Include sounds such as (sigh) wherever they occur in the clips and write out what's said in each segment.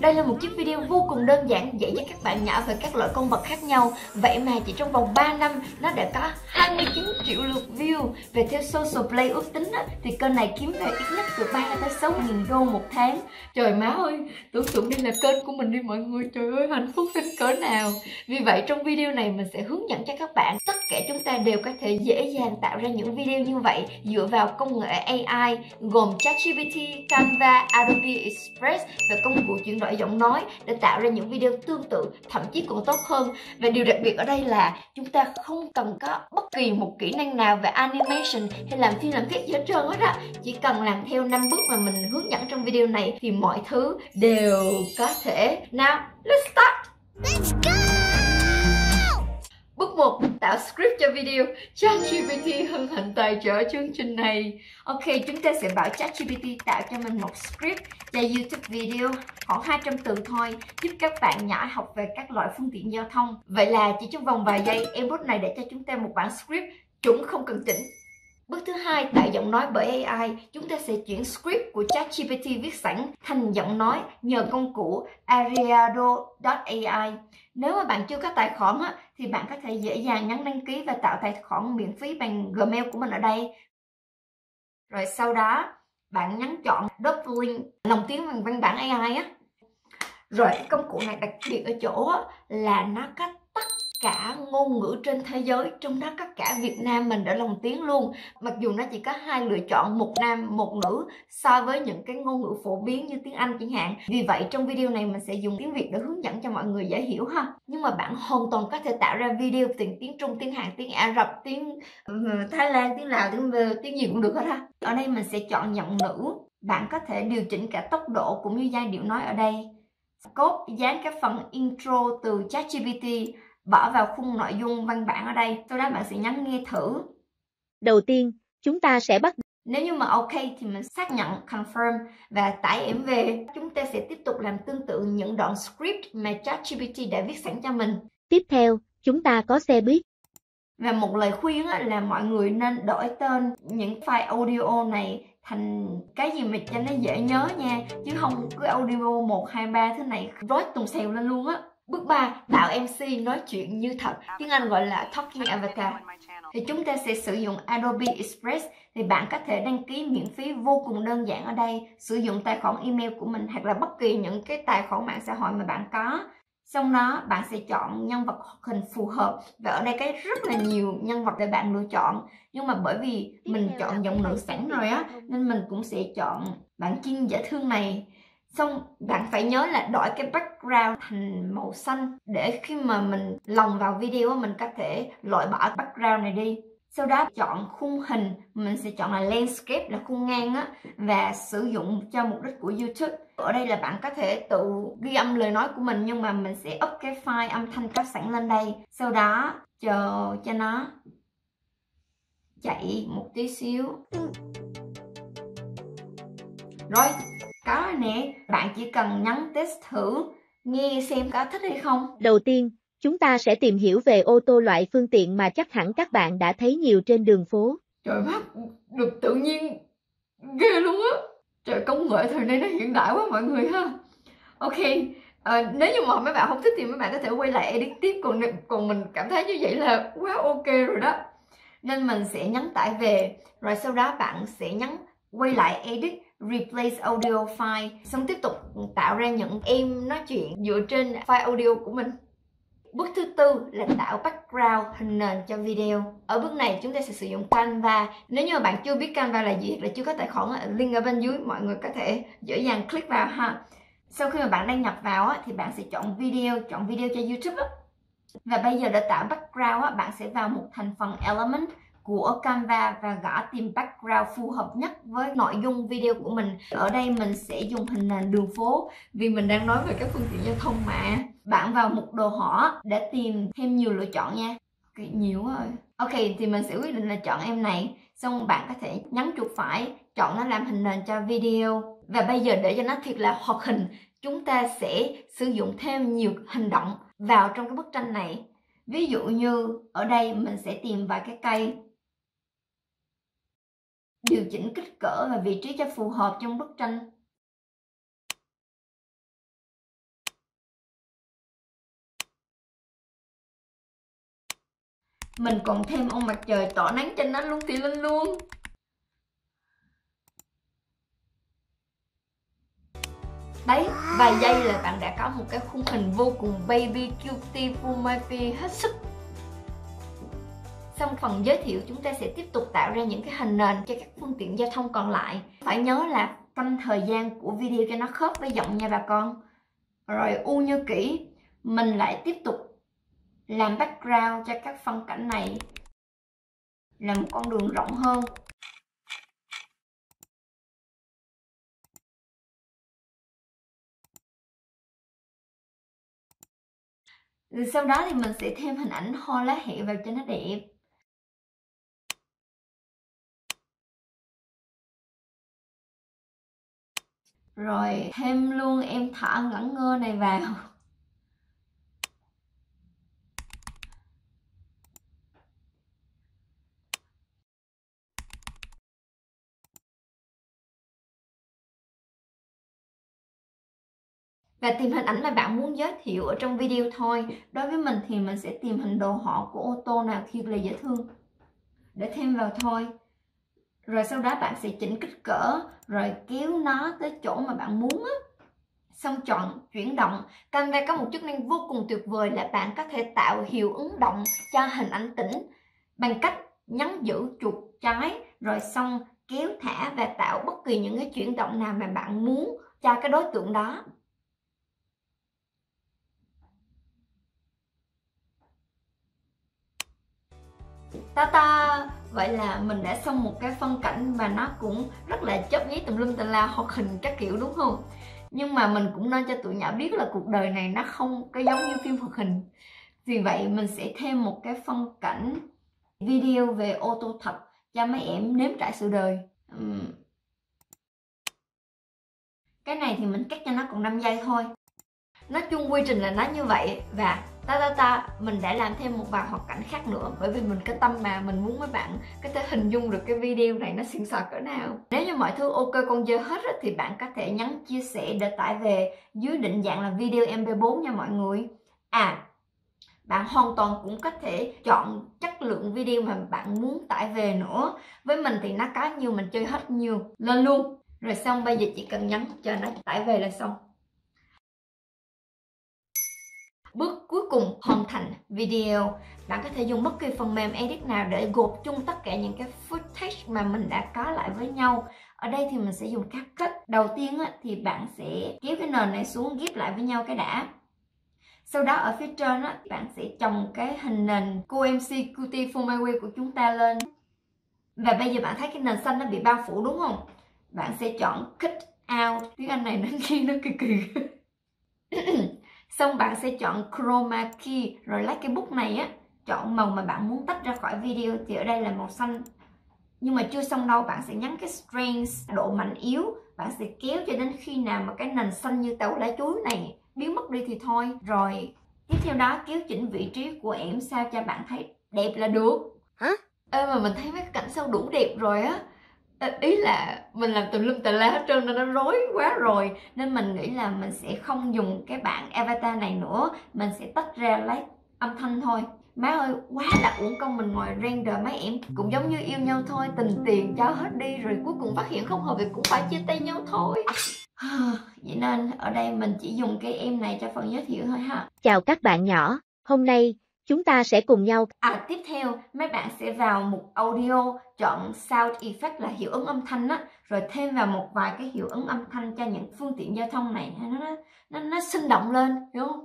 Đây là một chiếc video vô cùng đơn giản dạy cho các bạn nhỏ về các loại con vật khác nhau. Vậy mà chỉ trong vòng 3 năm nó đã có 29 triệu lượt view. Về theo Social Play ước tính á, thì kênh này kiếm về ít nhất từ 3 tới 6 nghìn đô một tháng. Trời má ơi, tưởng tượng đây là kênh của mình đi mọi người. Trời ơi, hạnh phúc đến cỡ nào. Vì vậy trong video này mình sẽ hướng dẫn cho các bạn Tất cả chúng ta đều có thể dễ dàng tạo ra những video như vậy Dựa vào công nghệ AI gồm ChatGPT, Canva, Adobe Express và công cụ chuyển đổi giọng nói để tạo ra những video tương tự, thậm chí còn tốt hơn. Và điều đặc biệt ở đây là chúng ta không cần có bất kỳ một kỹ năng nào về animation hay làm phim làm phép gì hết trơn hết á. Chỉ cần làm theo năm bước mà mình hướng dẫn trong video này thì mọi thứ đều có thể. Nào, let's start! Let's go! 1. Tạo script cho video. ChatGPT hân hạnh tài trợ chương trình này. Ok, chúng ta sẽ bảo ChatGPT tạo cho mình một script cho YouTube video khoảng 200 từ thôi, giúp các bạn nhỏ học về các loại phương tiện giao thông. Vậy là chỉ trong vòng vài giây, em bot này để cho chúng ta một bản script chuẩn không cần chỉnh. Bước thứ hai, tạo giọng nói bởi AI. Chúng ta sẽ chuyển script của ChatGPT viết sẵn thành giọng nói nhờ công cụ Ariado.ai. Nếu mà bạn chưa có tài khoản á, thì bạn có thể dễ dàng nhấn đăng ký và tạo tài khoản miễn phí bằng Gmail của mình ở đây. Rồi sau đó bạn nhấn chọn Double lồng tiếng bằng văn bản AI á. Rồi công cụ này đặc biệt ở chỗ á, là nó có cả ngôn ngữ trên thế giới, trong đó có cả Việt Nam mình đã lồng tiếng luôn. Mặc dù nó chỉ có hai lựa chọn, một nam, một nữ, so với những cái ngôn ngữ phổ biến như tiếng Anh chẳng hạn. Vì vậy, trong video này mình sẽ dùng tiếng Việt để hướng dẫn cho mọi người dễ hiểu ha. Nhưng mà bạn hoàn toàn có thể tạo ra video tiếng tiếng Trung, tiếng Hàn, tiếng Ả Rập, tiếng ừ, Thái Lan, tiếng Lào, tiếng ừ, tiếng gì cũng được hết ha. Ở đây mình sẽ chọn giọng nữ. Bạn có thể điều chỉnh cả tốc độ cũng như giai điệu nói ở đây. Cốt, dán cái phần intro từ ChatGPT bỏ vào khung nội dung văn bản ở đây. Sau đó bạn sẽ nhấn nghe thử. Đầu tiên, chúng ta sẽ bắt nếu như mà ok thì mình xác nhận confirm và tải em về. Chúng ta sẽ tiếp tục làm tương tự những đoạn script mà ChatGPT đã viết sẵn cho mình. Tiếp theo, chúng ta có xe buýt. Và một lời khuyên là mọi người nên đổi tên những file audio này thành cái gì mà cho nó dễ nhớ nha chứ không cứ audio 1, 2, 3 thế này rối tùng xèo lên luôn á Bước 3. Tạo MC nói chuyện như thật. Tiếng Anh gọi là Talking Avatar. Thì chúng ta sẽ sử dụng Adobe Express. Thì bạn có thể đăng ký miễn phí vô cùng đơn giản ở đây. Sử dụng tài khoản email của mình hoặc là bất kỳ những cái tài khoản mạng xã hội mà bạn có. Sau đó, bạn sẽ chọn nhân vật hoạt hình phù hợp Và ở đây cái rất là nhiều nhân vật để bạn lựa chọn Nhưng mà bởi vì mình chọn giọng nữ sẵn rồi á, Nên mình cũng sẽ chọn bạn chuyên dễ thương này xong bạn phải nhớ là đổi cái background thành màu xanh để khi mà mình lồng vào video mình có thể loại bỏ background này đi. Sau đó chọn khung hình, mình sẽ chọn là landscape là khung ngang á, và sử dụng cho mục đích của youtube. Ở đây là bạn có thể tự ghi âm lời nói của mình, nhưng mà mình sẽ up cái file âm thanh có sẵn lên đây. Sau đó chờ cho nó chạy một tí xíu. Rồi có nè, bạn chỉ cần nhấn test thử, nghe xem có thích hay không. Đầu tiên, chúng ta sẽ tìm hiểu về ô tô loại phương tiện mà chắc hẳn các bạn đã thấy nhiều trên đường phố. Trời mắt, được tự nhiên ghê luôn á. Trời công nghệ thời nay nó hiện đại quá mọi người ha. Ok, à, nếu như mà mấy bạn không thích thì mấy bạn có thể quay lại edit tiếp còn còn mình cảm thấy như vậy là quá ok rồi đó. Nên mình sẽ nhấn tải về rồi sau đó bạn sẽ nhấn quay lại edit replace audio file xong tiếp tục tạo ra những em nói chuyện dựa trên file audio của mình Bước thứ tư là tạo background hình nền cho video. Ở bước này chúng ta sẽ sử dụng Canva. Nếu như mà bạn chưa biết Canva là gì, là chưa có tài khoản, link ở bên dưới, mọi người có thể dễ dàng click vào ha. Sau khi mà bạn đăng nhập vào thì bạn sẽ chọn video, chọn video cho YouTube. Và bây giờ để tạo background, bạn sẽ vào một thành phần element của Canva và gõ tìm background phù hợp nhất với nội dung video của mình. Ở đây mình sẽ dùng hình nền đường phố vì mình đang nói về các phương tiện giao thông mà. Bạn vào mục đồ họa để tìm thêm nhiều lựa chọn nha. Okay, nhiều rồi. Ok thì mình sẽ quyết định là chọn em này. Xong bạn có thể nhấn chuột phải, chọn nó làm hình nền cho video. Và bây giờ để cho nó thiệt là hoạt hình, chúng ta sẽ sử dụng thêm nhiều hành động vào trong cái bức tranh này. Ví dụ như ở đây mình sẽ tìm vài cái cây điều chỉnh kích cỡ và vị trí cho phù hợp trong bức tranh. Mình còn thêm ông mặt trời tỏ nắng trên nó luôn thì lên luôn. Đấy, vài giây là bạn đã có một cái khung hình vô cùng baby cutie, pumapi hết sức. Trong phần giới thiệu chúng ta sẽ tiếp tục tạo ra những cái hình nền cho các phương tiện giao thông còn lại. Phải nhớ là canh thời gian của video cho nó khớp với giọng nha bà con. Rồi u như kỹ Mình lại tiếp tục làm background cho các phân cảnh này. Là một con đường rộng hơn. Rồi sau đó thì mình sẽ thêm hình ảnh hoa lá hẹ vào cho nó đẹp. Rồi, thêm luôn em thả ngẩn ngơ này vào. Và tìm hình ảnh mà bạn muốn giới thiệu ở trong video thôi. Đối với mình thì mình sẽ tìm hình đồ họa của ô tô nào khi là dễ thương. Để thêm vào thôi rồi sau đó bạn sẽ chỉnh kích cỡ, rồi kéo nó tới chỗ mà bạn muốn á. Xong chọn chuyển động. Canva có một chức năng vô cùng tuyệt vời là bạn có thể tạo hiệu ứng động cho hình ảnh tĩnh bằng cách nhấn giữ chuột trái, rồi xong kéo thả và tạo bất kỳ những cái chuyển động nào mà bạn muốn cho cái đối tượng đó. Ta ta! Vậy là mình đã xong một cái phân cảnh mà nó cũng rất là chớp nhí tùm lum tùm la hoạt hình các kiểu, đúng không? Nhưng mà mình cũng nên cho tụi nhỏ biết là cuộc đời này nó không có giống như phim hoạt hình. Vì vậy mình sẽ thêm một cái phân cảnh video về ô tô thật cho mấy em nếm trải sự đời. Cái này thì mình cắt cho nó còn 5 giây thôi. Nói chung quy trình là nó như vậy và ta ta ta mình đã làm thêm một vài hoạt cảnh khác nữa. Bởi vì mình cái tâm mà mình muốn mấy bạn có thể hình dung được cái video này nó xịn sò cỡ nào. Nếu như mọi thứ ok con dơ hết á, thì bạn có thể nhấn chia sẻ để tải về dưới định dạng là video mp4 nha mọi người. À bạn hoàn toàn cũng có thể chọn chất lượng video mà bạn muốn tải về nữa. Với mình thì nó có nhiều mình chơi hết nhiều. Lên luôn. Rồi xong bây giờ chỉ cần nhấn cho nó tải về là xong. Cuối cùng hoàn thành video. Bạn có thể dùng bất kỳ phần mềm edit nào để gộp chung tất cả những cái footage mà mình đã có lại với nhau. Ở đây thì mình sẽ dùng CapCut Đầu tiên thì bạn sẽ kéo cái nền này xuống ghép lại với nhau cái đã. Sau đó ở phía trên á, bạn sẽ trồng cái hình nền QMC Qt Formalware của chúng ta lên. Và bây giờ bạn thấy cái nền xanh nó bị bao phủ đúng không? Bạn sẽ chọn Cut Out. Tiếng Anh này nó nghe nó kỳ kỳ. (clears throat) xong bạn sẽ chọn chroma key rồi lấy cái bút này á chọn màu mà bạn muốn tách ra khỏi video thì ở đây là màu xanh. Nhưng mà chưa xong đâu bạn sẽ nhấn cái strength độ mạnh yếu bạn sẽ kéo cho đến khi nào mà cái nền xanh như tàu lá chuối này biến mất đi thì thôi. Rồi tiếp theo đó kéo chỉnh vị trí của em sao cho bạn thấy đẹp là được. Hả? Ê mà mình thấy mấy cái cảnh sau đủ đẹp rồi á Ờ, ý là mình làm tùm lum tà lá hết trơn nên nó rối quá rồi. Nên mình nghĩ là mình sẽ không dùng cái bản avatar này nữa. Mình sẽ tách ra lấy âm thanh thôi. Má ơi, quá là uổng công mình ngồi render mấy em cũng giống như yêu nhau thôi. Tình tiền cho hết đi rồi cuối cùng phát hiện không hợp thì cũng phải chia tay nhau thôi. (sighs) Vậy nên ở đây mình chỉ dùng cái em này cho phần giới thiệu thôi ha. Chào các bạn nhỏ. Hôm nay Chúng ta sẽ cùng nhau. À, tiếp theo, mấy bạn sẽ vào mục audio, chọn sound effect là hiệu ứng âm thanh á, rồi thêm vào một vài cái hiệu ứng âm thanh cho những phương tiện giao thông này nó nó nó, nó sinh động lên, hiểu không?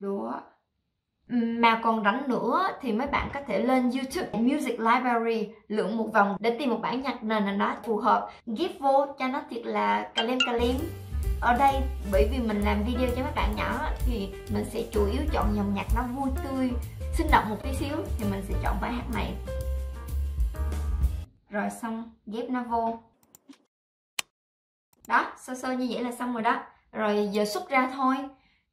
Đúng mà còn rảnh nữa thì mấy bạn có thể lên YouTube Music Library lượn một vòng để tìm một bản nhạc nền nào đó phù hợp. Ghép vô cho nó thiệt là cà lem cà lem ở đây bởi vì mình làm video cho mấy bạn nhỏ thì mình sẽ chủ yếu chọn dòng nhạc nó vui tươi sinh động một tí xíu thì mình sẽ chọn bài hát này. Rồi xong ghép nó vô. Đó sơ sơ như vậy là xong rồi đó. Rồi giờ xuất ra thôi.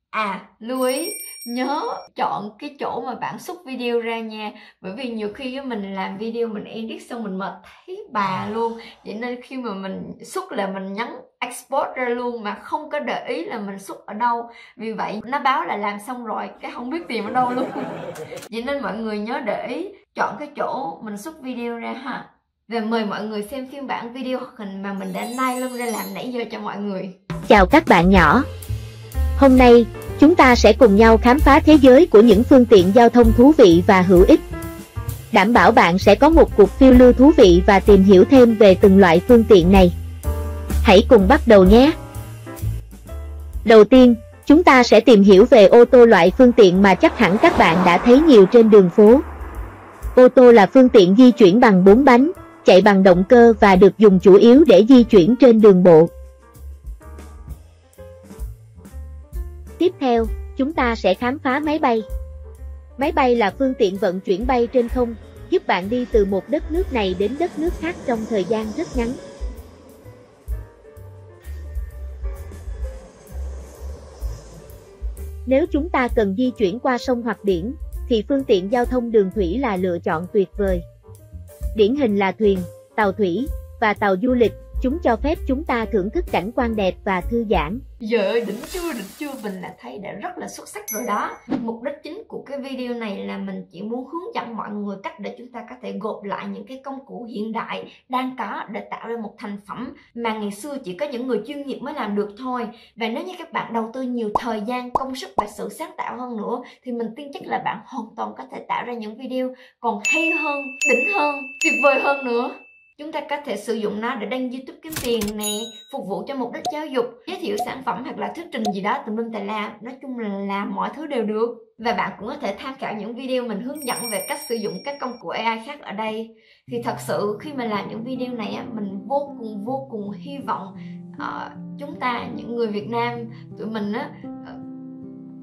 À, lưu ý, nhớ chọn cái chỗ mà bạn xuất video ra nha. Bởi vì nhiều khi mình làm video mình edit xong mình mệt thấy bà luôn. Vậy nên khi mà mình xuất là mình nhấn export ra luôn mà không có để ý là mình xuất ở đâu. Vì vậy nó báo là làm xong rồi cái không biết tìm ở đâu luôn. (laughs) Vậy nên mọi người nhớ để ý chọn cái chỗ mình xuất video ra ha. Và mời mọi người xem phiên bản video hoạt hình mà mình đã nay luôn ra làm nãy giờ cho mọi người. Chào các bạn nhỏ. Hôm nay, chúng ta sẽ cùng nhau khám phá thế giới của những phương tiện giao thông thú vị và hữu ích. Đảm bảo bạn sẽ có một cuộc phiêu lưu thú vị và tìm hiểu thêm về từng loại phương tiện này. Hãy cùng bắt đầu nhé! Đầu tiên, chúng ta sẽ tìm hiểu về ô tô loại phương tiện mà chắc hẳn các bạn đã thấy nhiều trên đường phố. Ô tô là phương tiện di chuyển bằng bốn bánh, chạy bằng động cơ và được dùng chủ yếu để di chuyển trên đường bộ. Tiếp theo, chúng ta sẽ khám phá máy bay. Máy bay là phương tiện vận chuyển bay trên không, giúp bạn đi từ một đất nước này đến đất nước khác trong thời gian rất ngắn. Nếu chúng ta cần di chuyển qua sông hoặc biển, thì phương tiện giao thông đường thủy là lựa chọn tuyệt vời. Điển hình là thuyền, tàu thủy và tàu du lịch, chúng cho phép chúng ta thưởng thức cảnh quan đẹp và thư giãn. Giờ ơi, đỉnh chưa, đỉnh chưa, mình là thấy đã rất là xuất sắc rồi đó. Mục đích chính của cái video này là mình chỉ muốn hướng dẫn mọi người cách để chúng ta có thể gộp lại những cái công cụ hiện đại đang có để tạo ra một thành phẩm mà ngày xưa chỉ có những người chuyên nghiệp mới làm được thôi. Và nếu như các bạn đầu tư nhiều thời gian, công sức và sự sáng tạo hơn nữa thì mình tin chắc là bạn hoàn toàn có thể tạo ra những video còn hay hơn, đỉnh hơn, tuyệt vời hơn nữa. Chúng ta có thể sử dụng nó để đăng YouTube kiếm tiền nè, phục vụ cho mục đích giáo dục, giới thiệu sản phẩm hoặc là thuyết trình gì đó tùm lum tài la. Nói chung là làm mọi thứ đều được. Và bạn cũng có thể tham khảo những video mình hướng dẫn về cách sử dụng các công cụ AI khác ở đây. Thì thật sự khi mà làm những video này á mình vô cùng vô cùng hy vọng uh, chúng ta những người Việt Nam tụi mình á ờ,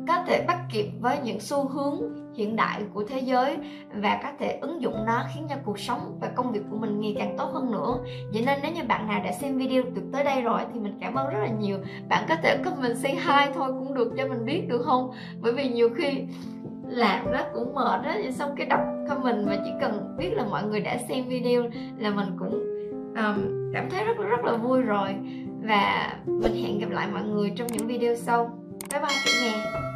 có thể bắt kịp với những xu hướng hiện đại của thế giới và có thể ứng dụng nó khiến cho cuộc sống và công việc của mình ngày càng tốt hơn nữa. Vậy nên nếu như bạn nào đã xem video được tới đây rồi thì mình cảm ơn rất là nhiều. Bạn có thể comment say hi thôi cũng được cho mình biết được không? Bởi vì nhiều khi làm nó cũng mệt á xong cái đọc comment mà chỉ cần biết là mọi người đã xem video là mình cũng um, cảm thấy rất rất là vui rồi. Và mình hẹn gặp lại mọi người trong những video sau. Bye bye cả nhà.